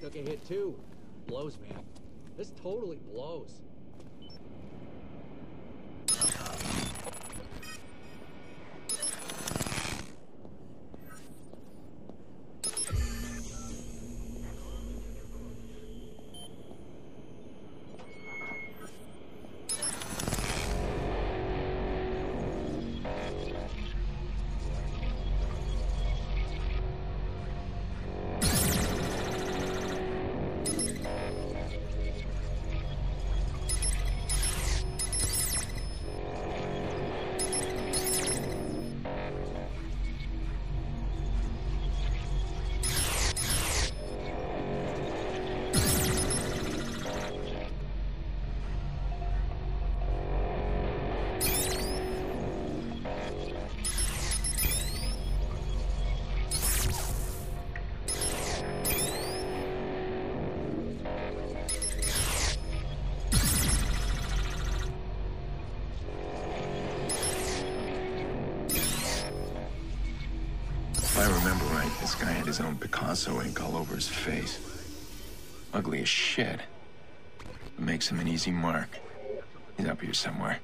took a hit too. Blows, man. This totally blows. If I remember right, this guy had his own Picasso ink all over his face. Ugly as shit. It makes him an easy mark. He's up here somewhere.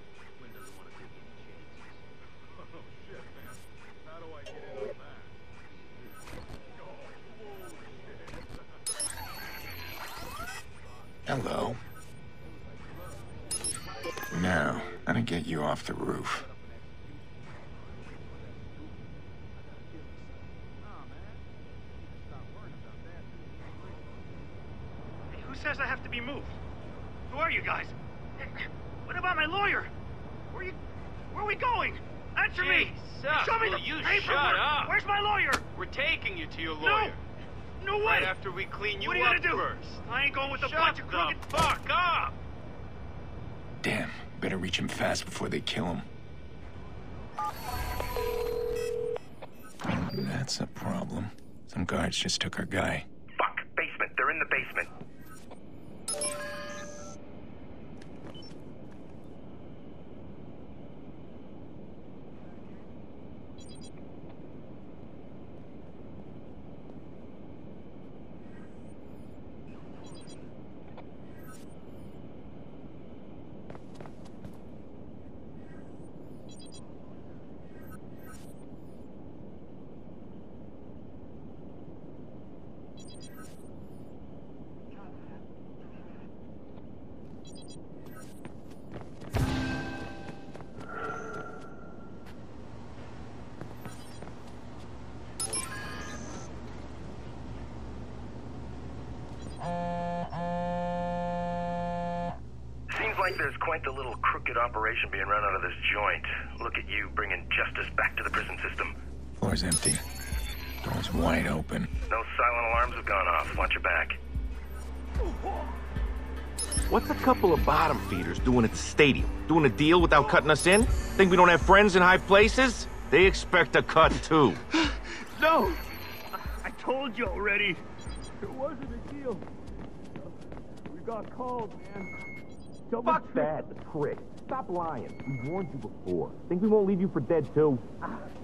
Hello. Now, how to get you off the roof. Says I have to be moved? Who are you guys? What about my lawyer? Where you? Where are we going? Answer me! Jesus, Show me will the you paperwork! shut up? Where's my lawyer? We're taking you to your lawyer. No No way! Right after we clean you what are you up gonna do? first. I ain't going with a Shut bunch of crooked... fuck up! Damn, better reach him fast before they kill him. That's a problem. Some guards just took our guy. Fuck, basement. They're in the basement. Like there's quite the little crooked operation being run out of this joint. Look at you bringing justice back to the prison system. Floor's empty. Door's wide open. No silent alarms have gone off. Watch your back. What's a couple of bottom feeders doing at the stadium? Doing a deal without cutting us in? Think we don't have friends in high places? They expect a cut too. No! I told you already. It wasn't a deal. We got called, man. Double Fuck that, the prick. Stop lying. We warned you before. Think we won't leave you for dead too? check.